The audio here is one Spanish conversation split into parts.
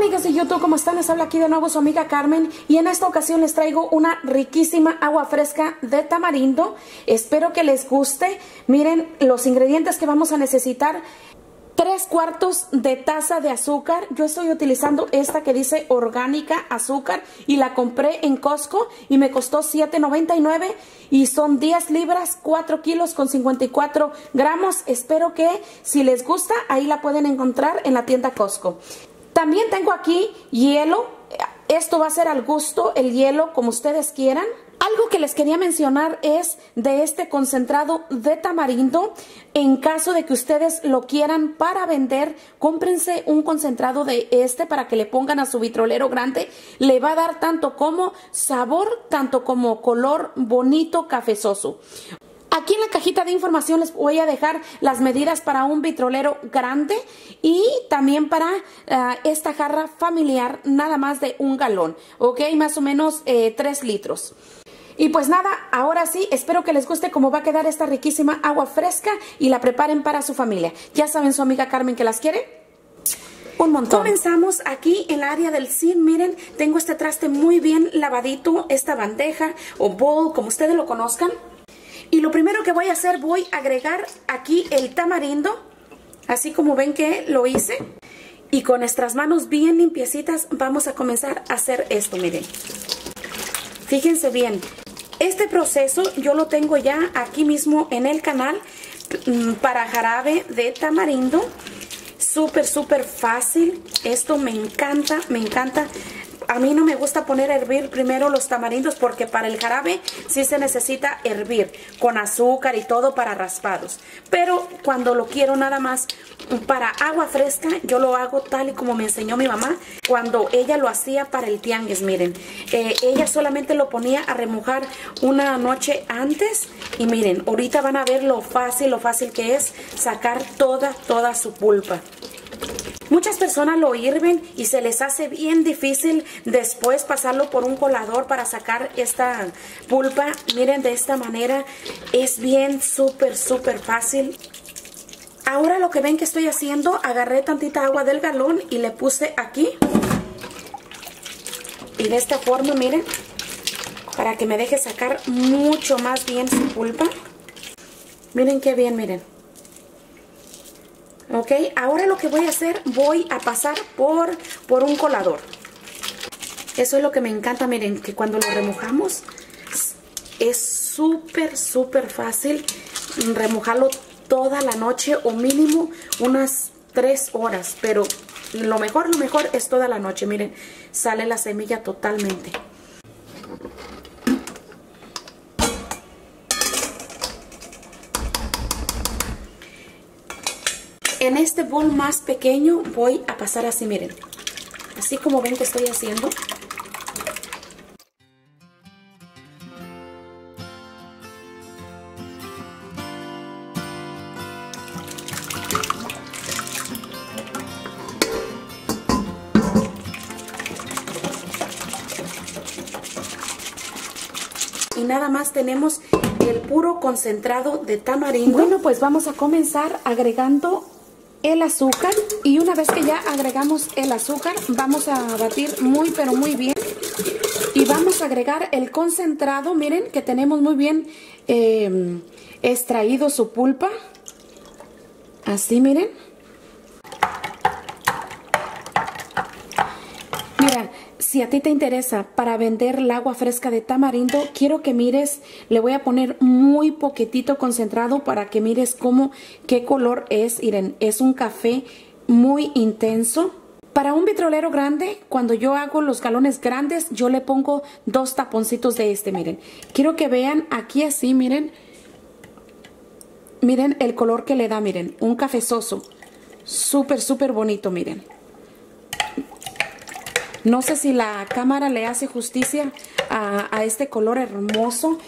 Amigas de YouTube, ¿cómo están? Les habla aquí de nuevo su amiga Carmen y en esta ocasión les traigo una riquísima agua fresca de tamarindo. Espero que les guste. Miren los ingredientes que vamos a necesitar. Tres cuartos de taza de azúcar. Yo estoy utilizando esta que dice orgánica azúcar y la compré en Costco y me costó $7.99 y son 10 libras, 4 kilos con 54 gramos. Espero que si les gusta ahí la pueden encontrar en la tienda Costco. También tengo aquí hielo. Esto va a ser al gusto, el hielo, como ustedes quieran. Algo que les quería mencionar es de este concentrado de tamarindo. En caso de que ustedes lo quieran para vender, cómprense un concentrado de este para que le pongan a su vitrolero grande. Le va a dar tanto como sabor, tanto como color bonito cafezoso. Aquí en la cajita de información les voy a dejar las medidas para un vitrolero grande y también para uh, esta jarra familiar nada más de un galón, ok, más o menos eh, 3 litros. Y pues nada, ahora sí, espero que les guste cómo va a quedar esta riquísima agua fresca y la preparen para su familia. Ya saben su amiga Carmen que las quiere. Un montón. Comenzamos aquí en el área del zinc. Miren, tengo este traste muy bien lavadito, esta bandeja o bowl, como ustedes lo conozcan. Y lo primero que voy a hacer, voy a agregar aquí el tamarindo, así como ven que lo hice. Y con nuestras manos bien limpiecitas vamos a comenzar a hacer esto, miren. Fíjense bien, este proceso yo lo tengo ya aquí mismo en el canal mm, para jarabe de tamarindo. Súper, súper fácil. Esto me encanta, me encanta a mí no me gusta poner a hervir primero los tamarindos porque para el jarabe sí se necesita hervir con azúcar y todo para raspados. Pero cuando lo quiero nada más para agua fresca, yo lo hago tal y como me enseñó mi mamá cuando ella lo hacía para el tianguis, miren. Eh, ella solamente lo ponía a remojar una noche antes y miren, ahorita van a ver lo fácil, lo fácil que es sacar toda, toda su pulpa. Muchas personas lo hirven y se les hace bien difícil después pasarlo por un colador para sacar esta pulpa. Miren, de esta manera es bien súper, súper fácil. Ahora lo que ven que estoy haciendo, agarré tantita agua del galón y le puse aquí. Y de esta forma, miren, para que me deje sacar mucho más bien su pulpa. Miren qué bien, miren. Ok, ahora lo que voy a hacer, voy a pasar por, por un colador. Eso es lo que me encanta, miren, que cuando lo remojamos es súper, súper fácil remojarlo toda la noche o mínimo unas 3 horas. Pero lo mejor, lo mejor es toda la noche. Miren, sale la semilla totalmente. En este bowl más pequeño voy a pasar así, miren. Así como ven que estoy haciendo. Y nada más tenemos el puro concentrado de tamarindo. Bueno, pues vamos a comenzar agregando el azúcar y una vez que ya agregamos el azúcar vamos a batir muy pero muy bien. Y vamos a agregar el concentrado. Miren que tenemos muy bien eh, extraído su pulpa. Así miren si a ti te interesa para vender el agua fresca de tamarindo, quiero que mires, le voy a poner muy poquitito concentrado para que mires cómo, qué color es. Miren, es un café muy intenso. Para un vitrolero grande, cuando yo hago los galones grandes, yo le pongo dos taponcitos de este, miren. Quiero que vean aquí así, miren. Miren el color que le da, miren, un cafezoso. Súper, súper bonito, miren. No sé si la cámara le hace justicia a, este color hermoso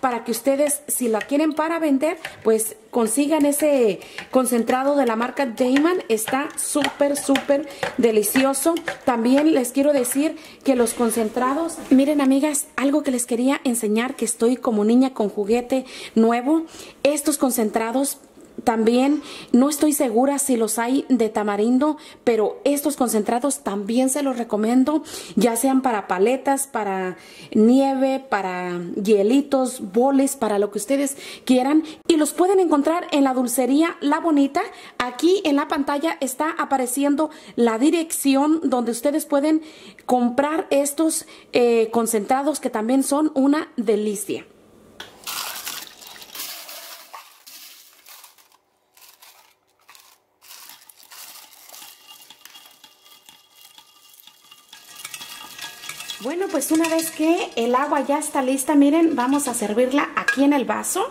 para que ustedes, si la quieren para vender, pues consigan ese concentrado de la marca Damon. Está súper, súper delicioso. También les quiero decir que los concentrados, miren amigas, algo que les quería enseñar, que estoy como niña con juguete nuevo. Estos concentrados también no estoy segura si los hay de tamarindo, pero estos concentrados también se los recomiendo, ya sean para paletas, para nieve, para hielitos, boles, para lo que ustedes quieran. Y los pueden encontrar en la dulcería La Bonita. Aquí en la pantalla está apareciendo la dirección donde ustedes pueden comprar estos eh, concentrados que también son una delicia. Bueno, pues una vez que el agua ya está lista, miren, vamos a servirla aquí en el vaso.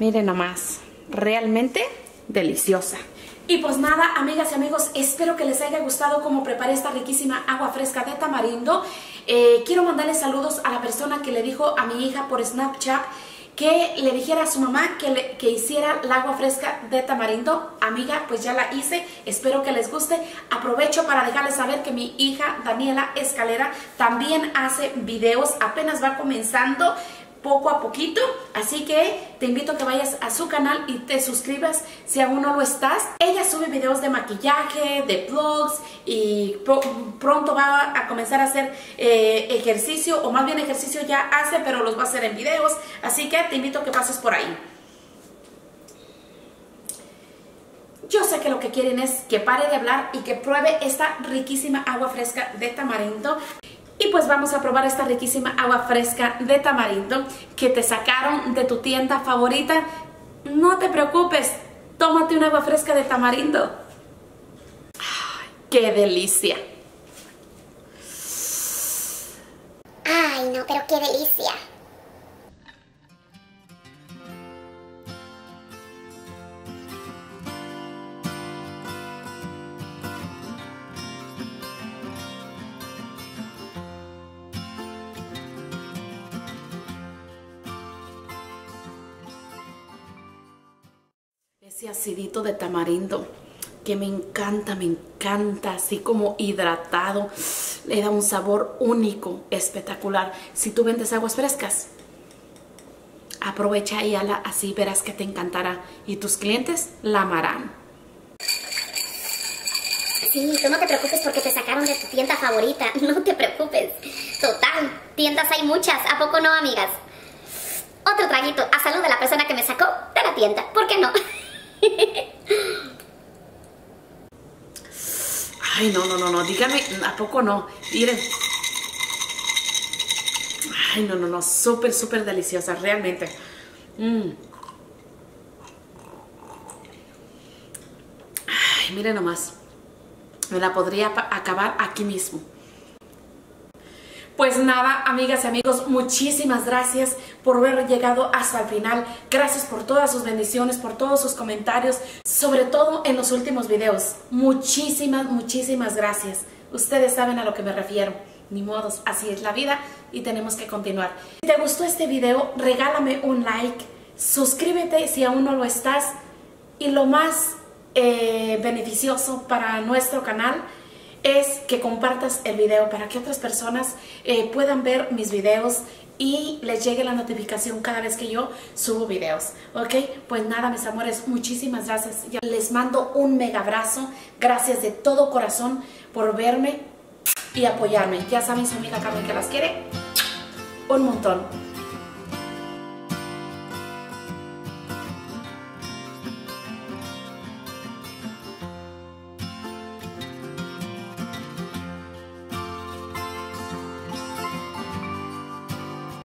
Miren nomás, realmente deliciosa. Y pues nada, amigas y amigos, espero que les haya gustado cómo preparé esta riquísima agua fresca de tamarindo. Eh, quiero mandarle saludos a la persona que le dijo a mi hija por Snapchat que le dijera a su mamá que, que hiciera el agua fresca de tamarindo. Amiga, pues ya la hice, espero que les guste. Aprovecho para dejarles saber que mi hija Daniela Escalera también hace videos, apenas va comenzando poco a poquito. Así que te invito a que vayas a su canal y te suscribas si aún no lo estás. Ella sube videos de maquillaje, de vlogs y pronto va a comenzar a hacer eh, ejercicio o más bien ejercicio ya hace, pero los va a hacer en videos. Así que te invito a que pases por ahí. Yo sé que lo que quieren es que pare de hablar y que pruebe esta riquísima agua fresca de tamarindo. Pues vamos a probar esta riquísima agua fresca de tamarindo que te sacaron de tu tienda favorita. No te preocupes, tómate una agua fresca de tamarindo. ¡Qué delicia! Ay, no, pero qué delicia. Ese acidito de tamarindo que me encanta, me encanta, así como hidratado, le da un sabor único, espectacular. Si tú vendes aguas frescas, aprovecha y ala, así verás que te encantará y tus clientes la amarán. Sí, tú no te preocupes porque te sacaron de tu tienda favorita, no te preocupes. Total, tiendas hay muchas, ¿a poco no, amigas? Otro traguito a salud de la persona que me sacó de la tienda, ¿por qué no? Ay, no, no, no, no, dígame, ¿a poco no? Miren. Ay, no, no, no, súper, súper deliciosa, realmente. Mm. Ay, miren nomás. Me la podría acabar aquí mismo. Pues nada, amigas y amigos, muchísimas gracias por haber llegado hasta el final. Gracias por todas sus bendiciones, por todos sus comentarios, sobre todo en los últimos videos. Muchísimas, muchísimas gracias. Ustedes saben a lo que me refiero. Ni modos, así es la vida y tenemos que continuar. Si te gustó este video, regálame un like, suscríbete si aún no lo estás y lo más eh, beneficioso para nuestro canal es que compartas el video para que otras personas eh, puedan ver mis videos y les llegue la notificación cada vez que yo subo videos, ¿ok? Pues nada, mis amores, muchísimas gracias. Les mando un mega abrazo. Gracias de todo corazón por verme y apoyarme. Ya saben, su amiga Carmen que las quiere un montón.